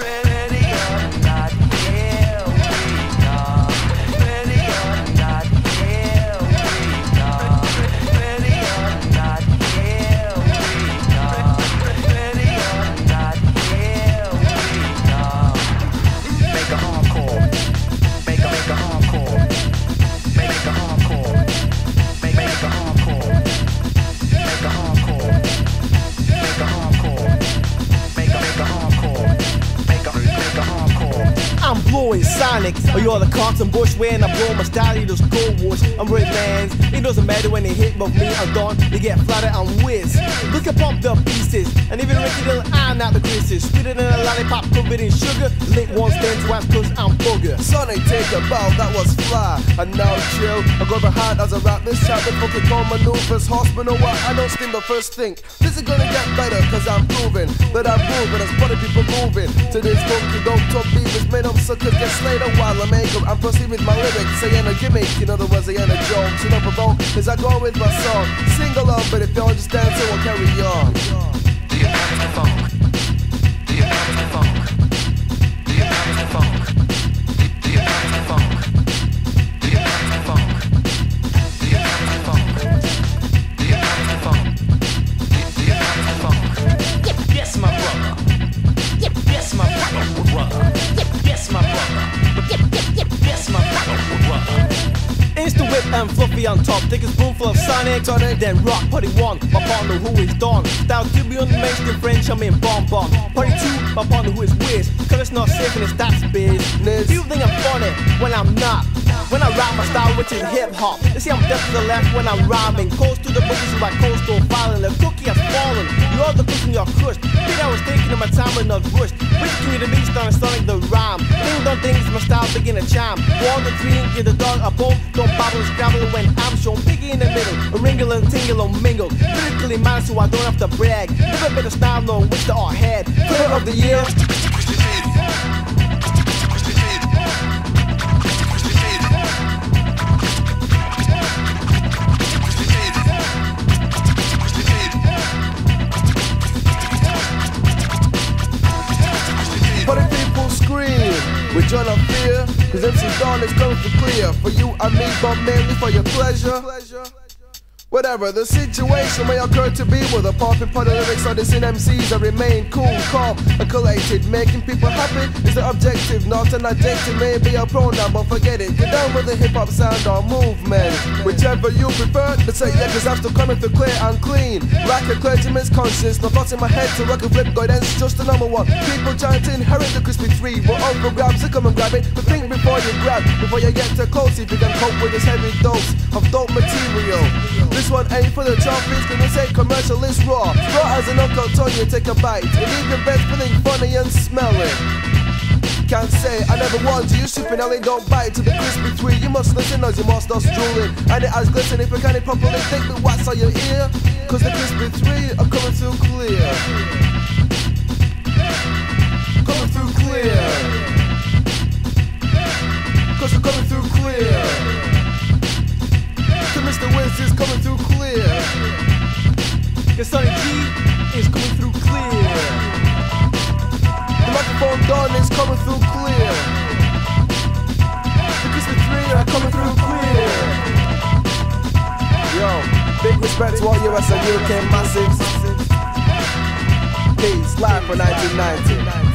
Ready I'm Sonic, or you're the Carlton Bush when I blow my style, you just go wash. I'm red lands, it doesn't matter when they hit, but me, I'm done. They get flattered and whiz. Look at pump the pieces, and even Ricky I'm not the creases. Sweeter than a lollipop covered in sugar. Lit once, then twice, cause I'm bugger. Sonic take a bow, that was fly. And now chill. I go behind as I rap this chat with fucking call maneuvers. Hospital, what? I don't sting the first think. This is gonna get better, cause I'm proving that I'm moving. As body people moving to this funky don't talk beavers. Made them suckers get slayed a oh, while I'm angry, I'm proceeding with my lyrics, saying a gimmick. In other words, saying a joke. So no provoke, I go with my song. Sing along, but if you understand, so I'll carry on. Do you promise the funk? Do you promise the funk? Do you promise the funk? Whip and fluffy on top. Take a spoonful of Sonic, Sonic. then rock party one. My partner who is Don. Style to be on the French, I'm in bomb bomb. Party two, my partner who is Wiz. Cause it's not safe and it's that's business. People think I'm funny when I'm not. When I rap my style, which is hip hop. You see I'm deaf to the left when I'm rhyming. Coast to the boogies so I coastal filing. The cookie has fallen. You all the cooking your crushed. Think I was thinking of my time and not rushed. Things, my style begin to chime. One, the three, give the dog a bone. Don't babble and when I'm shown. Biggie in the middle, a ringle and tingle or mingle. Critically mine so I don't have to brag. Never been a style, no which the art head. Player of the year. Joy and fear, cause MC Don is going to clear for you and me, but mainly for your pleasure. Whatever the situation may occur to be with a popping part of lyrics on this in MCs, I remain cool, calm, and collected. Making people happy is the objective, not an adjective. Maybe a pronoun, but forget it. Get down with the hip hop sound or movement, whichever you prefer. But say yeah, cause I'm still coming through clear and clean. Like a clergyman's conscience, no thoughts in my head to rock a flip, go dance just the number one. People trying to inherit the Krispy three, but up for grabs, so come and grab it. But think before you grab, before you get too close, if you can cope with this heavy dose of dope material. This one ain't for the trophies, can we say commercial is raw? Raw as an uncle on you take a bite. Leave your bed feeling funny and smelling. Can't say I never warned you, sipping alley don't bite to the Krispy three. You must listen as you must us drooling. And it has glisten if you can it properly think the what's on your ear. Cause the Krispy three are coming through clear. Coming through clear. Wiz is coming through clear. Cause Sonic G is coming through clear. The microphone Don is coming through clear. The Krispy three are coming through clear. Yo, big respect to all US and UK massives. Peace, live for 1990.